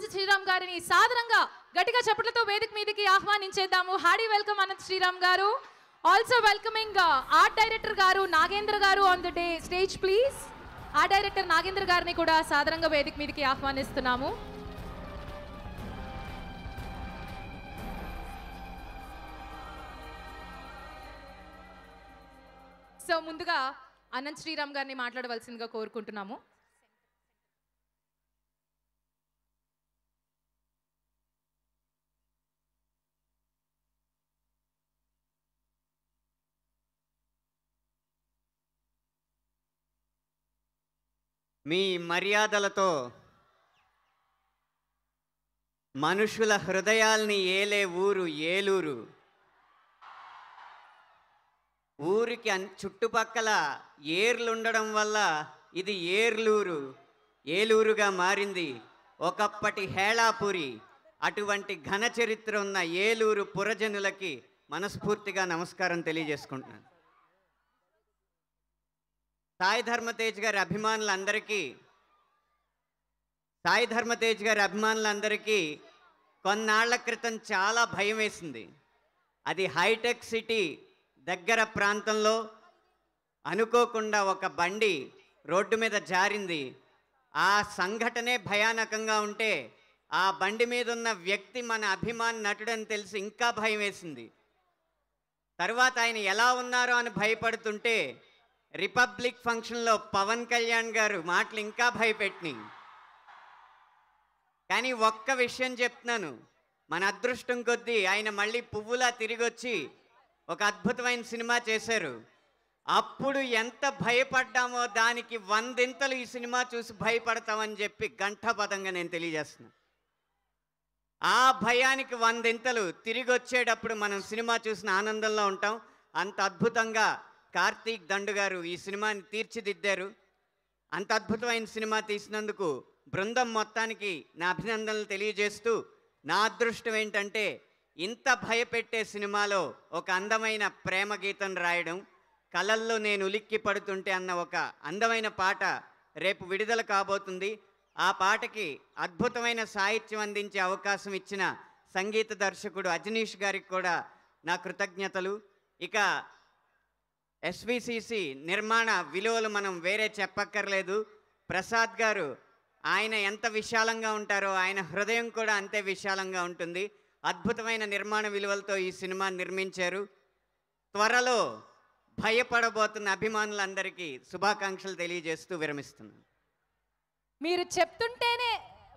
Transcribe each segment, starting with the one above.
అనంత శ్రీరామ్ గారిని సాధారణంగా గట్టిగా చప్పట్లతో వేదిక మీదకి ఆహ్వానించేద్దాము. హాడీ వెల్కమ్ అనంత శ్రీరామ్ గారు. ఆల్సో వెల్కమింగ్ ఆర్ట్ డైరెక్టర్ గారు నాగేంద్ర గారు on the day stage please art director Nagendra గారిని కూడా సాధారణంగా వేదిక మీదకి ఆహ్వానిస్తున్నాము. సో ముందుగా అనంత్ శ్రీరామ్ గారిని మాట్లాడవలసిందిగా కోరుకుంటున్నాము. మీ మర్యాదలతో మనుషుల హృదయాల్ని ఏలే ఊరు ఏలూరు. ఊరికి అన్ చుట్టుపక్కల ఏర్లుండడం వల్ల ఇది ఏర్లూరు ఏలూరుగా మారింది. ఒకప్పటి హేళాపురి అటువంటి ఘన చరిత్ర ఉన్న ఏలూరు పురజనులకి మనస్ఫూర్తిగా నమస్కారం తెలియజేసుకుంటున్నాను. సాయి ధర్మతేజ్ గారి అభిమానులందరికీ సాయి ధర్మతేజ్ గారి అభిమానులందరికీ కొన్నాళ్ళ క్రితం చాలా భయం వేసింది. అది హైటెక్ సిటీ దగ్గర ప్రాంతంలో అనుకోకుండా ఒక బండి రోడ్డు మీద జారింది. ఆ సంఘటనే భయానకంగా ఉంటే ఆ బండి మీద ఉన్న వ్యక్తి మన అభిమాన్ నటుడని తెలిసి ఇంకా భయం వేసింది. తర్వాత ఆయన ఎలా ఉన్నారో అని భయపడుతుంటే రిపబ్లిక్ ఫంక్షన్లో పవన్ కళ్యాణ్ గారు మాటలు ఇంకా భయపెట్టినాయి. కానీ ఒక్క విషయం చెప్తున్నాను. మన అదృష్టం కొద్దీ ఆయన మళ్ళీ పువ్వులా తిరిగి వచ్చి ఒక అద్భుతమైన సినిమా చేశారు. అప్పుడు ఎంత భయపడ్డామో దానికి వందింతలు ఈ సినిమా చూసి భయపడతామని చెప్పి ఘంటాపదంగా నేను తెలియజేస్తున్నాను. ఆ భయానికి వందింతలు తిరిగి వచ్చేటప్పుడు మనం సినిమా చూసిన ఆనందంలో ఉంటాం. అంత అద్భుతంగా కార్తీక్ దండు గారు ఈ సినిమాని తీర్చిదిద్దారు. అంత అద్భుతమైన సినిమా తీసినందుకు బృందం మొత్తానికి నా అభినందనలు తెలియజేస్తూ నా అదృష్టం ఏంటంటే ఇంత భయపెట్టే సినిమాలో ఒక అందమైన ప్రేమ గీతం రాయడం కలల్లో నేను ఉలిక్కి పడుతుంటే అన్న ఒక అందమైన పాట రేపు విడుదల కాబోతుంది. ఆ పాటకి అద్భుతమైన సాహిత్యం అందించే అవకాశం ఇచ్చిన సంగీత దర్శకుడు అజనీష్ గారికి కూడా నా కృతజ్ఞతలు. ఇక ఎస్విసిసి నిర్మాణ విలువలు మనం వేరే చెప్పక్కర్లేదు. ప్రసాద్ గారు ఆయన ఎంత విశాలంగా ఉంటారో ఆయన హృదయం కూడా అంతే విశాలంగా ఉంటుంది. అద్భుతమైన నిర్మాణ విలువలతో ఈ సినిమా నిర్మించారు. త్వరలో భయపడబోతున్న అభిమానులందరికీ శుభాకాంక్షలు తెలియజేస్తూ విరమిస్తున్నాను. మీరు చెప్తుంటేనే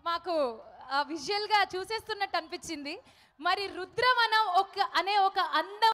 మాకు విజువల్గా చూసేస్తున్నట్టు అనిపించింది. మరి రుద్రవనం ఒక అనే ఒక అందం